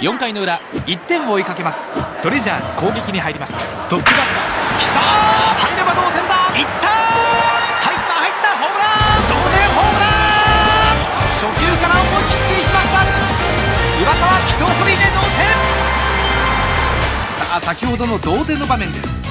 4回の裏1点を追いかけます。トレジャーズ攻撃に入ります。トップバッターきた!ー入れば同点だ!いった!入った!入った!ホームラン!同点ホームラン!初球から思い切っていきました!上沢一振りで同点!さあ先ほどの同点の場面です。